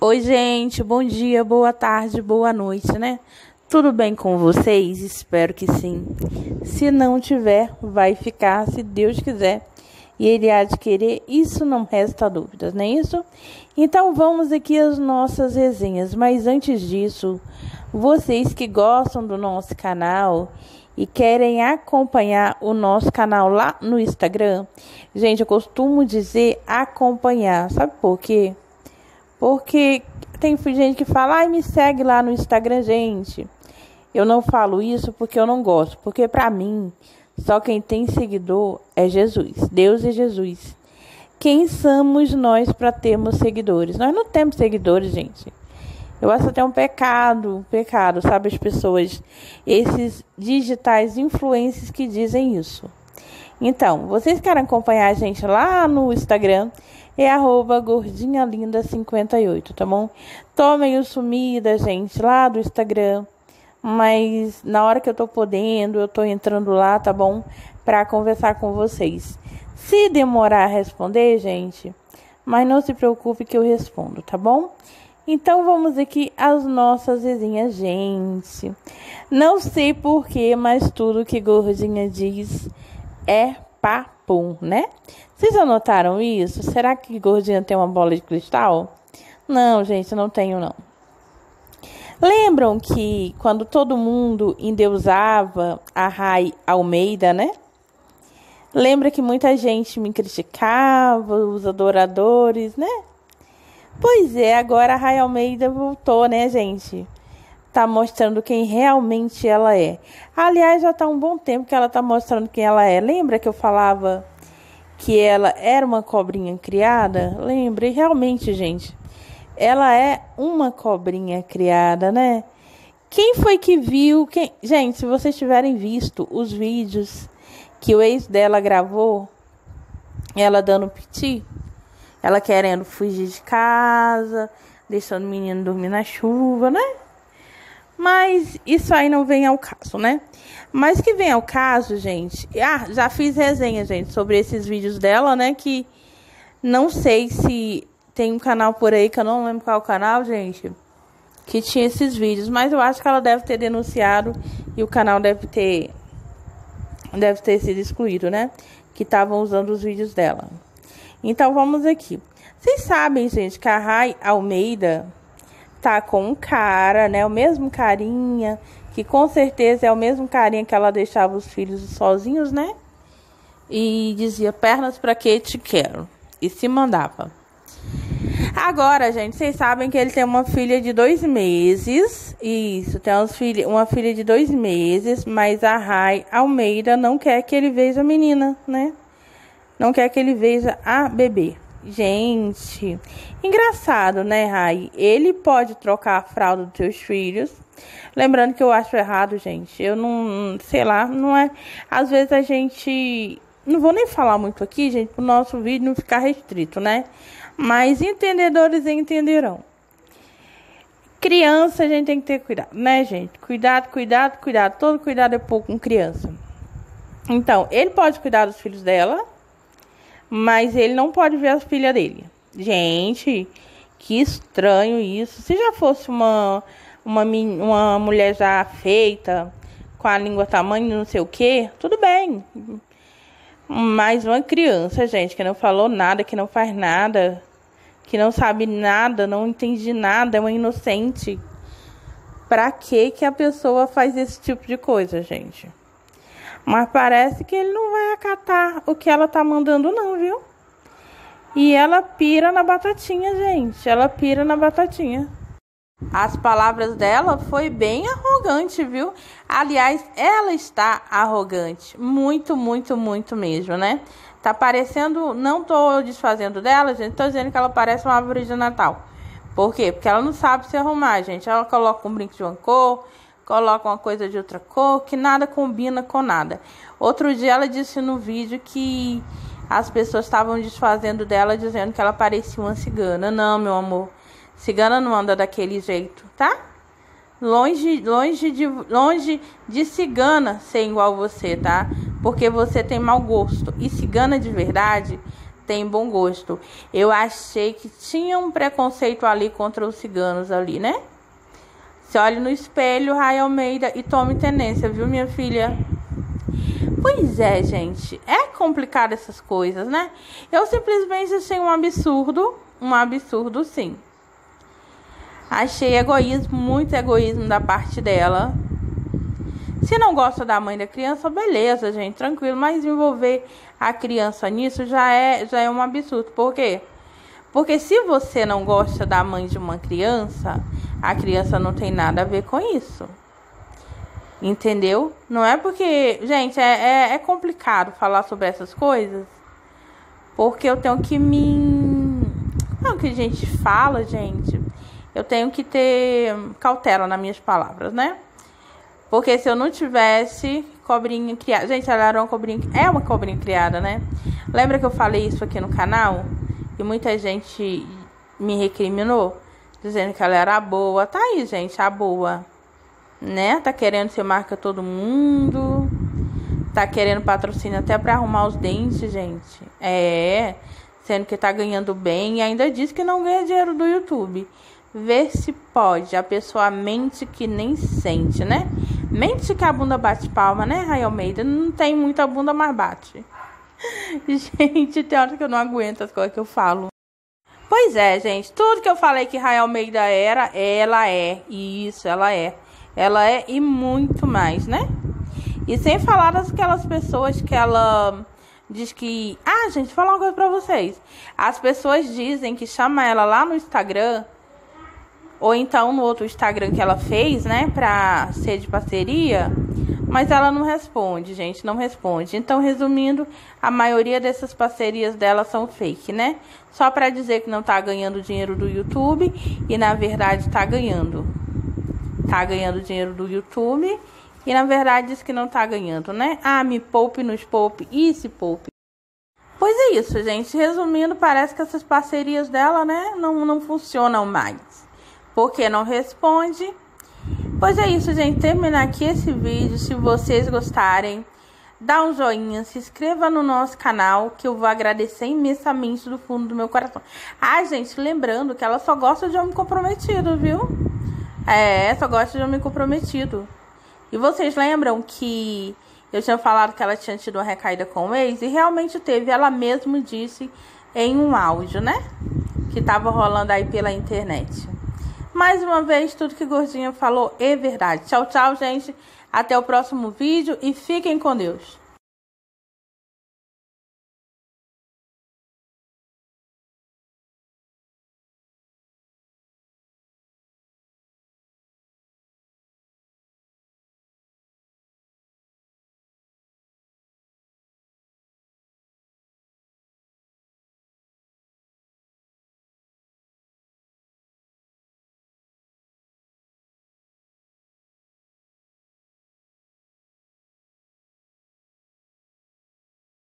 Oi, gente, bom dia, boa tarde, boa noite, né? Tudo bem com vocês? Espero que sim. Se não tiver, vai ficar, se Deus quiser. E Ele há de querer, isso não resta dúvidas, não é isso? Então vamos aqui às nossas resenhas. Mas antes disso, vocês que gostam do nosso canal e querem acompanhar o nosso canal lá no Instagram, gente, eu costumo dizer acompanhar, sabe por quê? Porque tem gente que fala, ai, me segue lá no Instagram, gente. Eu não falo isso porque eu não gosto, porque para mim, só quem tem seguidor é Jesus. Deus é Jesus. Quem somos nós para termos seguidores? Nós não temos seguidores, gente. Eu acho até um pecado, um pecado, sabe? As pessoas, esses digitais influencers que dizem isso. Então, vocês querem acompanhar a gente lá no Instagram? É arroba gordinhalinda58, tá bom? Tô meio sumida, gente, lá do Instagram. Mas na hora que eu tô podendo, eu tô entrando lá, tá bom? Pra conversar com vocês. Se demorar a responder, gente, mas não se preocupe que eu respondo, tá bom? Então vamos aqui às nossas vizinhas, gente. Não sei porquê, mas tudo que Gordinha diz é papum, né? Vocês já notaram isso? Será que gordinha tem uma bola de cristal? Não, gente, não tenho não. Lembram que quando todo mundo endeusava a Rai Almeida, né? Lembra que muita gente me criticava, os adoradores, né? Pois é, agora a Rai Almeida voltou, né, gente? Tá mostrando quem realmente ela é. Aliás, já tá um bom tempo que ela tá mostrando quem ela é. Lembra que eu falava que ela era uma cobrinha criada, lembre realmente, gente, ela é uma cobrinha criada, né? Quem foi que viu? Quem... Gente, se vocês tiverem visto os vídeos que o ex dela gravou, ela dando piti, ela querendo fugir de casa, deixando o menino dormir na chuva, né? Mas isso aí não vem ao caso, né? Mas que vem ao caso, gente. Ah, já fiz resenha, gente, sobre esses vídeos dela, né? Que não sei se tem um canal por aí que eu não lembro qual canal, gente. Que tinha esses vídeos. Mas eu acho que ela deve ter denunciado e o canal deve ter. Deve ter sido excluído, né? Que estavam usando os vídeos dela. Então vamos aqui. Vocês sabem, gente, que a Rai Almeida tá com um cara, né? O mesmo carinha, que com certeza é o mesmo carinha que ela deixava os filhos sozinhos, né? E dizia pernas para que te quero. E se mandava. Agora, gente, vocês sabem que ele tem uma filha de dois meses. Isso, tem filha, uma filha de dois meses, mas a Rai Almeida não quer que ele veja a menina, né? Não quer que ele veja a bebê. Gente, engraçado, né, Rai? Ele pode trocar a fralda dos seus filhos. Lembrando que eu acho errado, gente. Eu não, sei lá, não é. Às vezes a gente. Não vou nem falar muito aqui, gente, para o nosso vídeo não ficar restrito, né? Mas entendedores entenderão. Criança, a gente tem que ter cuidado, né, gente? Cuidado, cuidado, cuidado. Todo cuidado é pouco com criança. Então, ele pode cuidar dos filhos dela mas ele não pode ver a filha dele. Gente, que estranho isso. Se já fosse uma, uma, uma mulher já feita, com a língua tamanho, não sei o que, tudo bem. Mas uma criança, gente, que não falou nada, que não faz nada, que não sabe nada, não entende nada, é uma inocente. Pra que que a pessoa faz esse tipo de coisa, gente? Mas parece que ele não vai acatar o que ela tá mandando, não, viu? E ela pira na batatinha, gente. Ela pira na batatinha. As palavras dela foi bem arrogante, viu? Aliás, ela está arrogante. Muito, muito, muito mesmo, né? Tá parecendo. Não tô desfazendo dela, gente. Tô dizendo que ela parece uma árvore de Natal. Por quê? Porque ela não sabe se arrumar, gente. Ela coloca um brinco de uma cor, coloca uma coisa de outra cor, que nada combina com nada. Outro dia ela disse no vídeo que as pessoas estavam desfazendo dela, dizendo que ela parecia uma cigana. Não, meu amor, cigana não anda daquele jeito, tá? Longe, longe de, longe de cigana ser igual você, tá? Porque você tem mau gosto. E cigana de verdade tem bom gosto. Eu achei que tinha um preconceito ali contra os ciganos ali, né? Se olhe no espelho, Rai Almeida, e tome tenência, viu, minha filha? Pois é, gente. É complicado essas coisas, né? Eu simplesmente achei um absurdo. Um absurdo, sim. Achei egoísmo, muito egoísmo da parte dela. Se não gosta da mãe da criança, beleza, gente, tranquilo. Mas envolver a criança nisso já é, já é um absurdo. Por quê? Porque se você não gosta da mãe de uma criança, a criança não tem nada a ver com isso. Entendeu? Não é porque. Gente, é, é, é complicado falar sobre essas coisas. Porque eu tenho que me. Não, que a gente fala, gente. Eu tenho que ter cautela nas minhas palavras, né? Porque se eu não tivesse cobrinha criada. Gente, ela era uma cobrinha. É uma cobrinha criada, né? Lembra que eu falei isso aqui no canal? E muita gente me recriminou, dizendo que ela era boa. Tá aí, gente, a boa né? Tá querendo ser marca todo mundo. Tá querendo patrocínio até para arrumar os dentes, gente. É, sendo que tá ganhando bem e ainda diz que não ganha dinheiro do YouTube. Vê se pode. A pessoa mente que nem sente, né? Mente que a bunda bate palma, né, Ray Almeida? Não tem muita bunda, mas bate. Gente, tem hora que eu não aguento as coisas que eu falo. Pois é, gente. Tudo que eu falei que Ray Almeida era, ela é. Isso, ela é. Ela é e muito mais, né? E sem falar daquelas pessoas que ela diz que. Ah, gente, vou falar uma coisa pra vocês. As pessoas dizem que chama ela lá no Instagram. Ou então no outro Instagram que ela fez, né? Pra ser de parceria. Mas ela não responde, gente. Não responde. Então, resumindo, a maioria dessas parcerias dela são fake, né? Só pra dizer que não tá ganhando dinheiro do YouTube. E na verdade tá ganhando tá ganhando dinheiro do YouTube e na verdade diz que não tá ganhando, né? Ah, me poupe, nos poupe e se poupe. Pois é isso, gente. Resumindo, parece que essas parcerias dela, né, não, não funcionam mais. Porque não responde. Pois é isso, gente. Terminar aqui esse vídeo. Se vocês gostarem, dá um joinha, se inscreva no nosso canal, que eu vou agradecer imensamente do fundo do meu coração. Ah, gente, lembrando que ela só gosta de homem comprometido, viu? É, só gosta de homem comprometido. E vocês lembram que eu tinha falado que ela tinha tido uma recaída com o ex? E realmente teve. Ela mesma disse em um áudio, né? Que tava rolando aí pela internet. Mais uma vez, tudo que Gordinha falou é verdade. Tchau, tchau, gente. Até o próximo vídeo e fiquem com Deus.